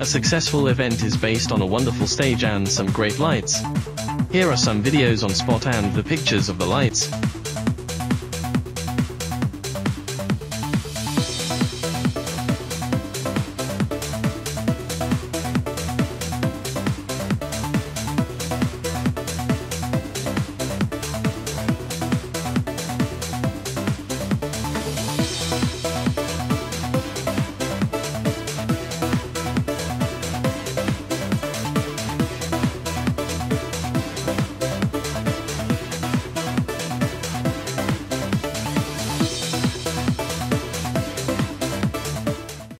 A successful event is based on a wonderful stage and some great lights. Here are some videos on spot and the pictures of the lights.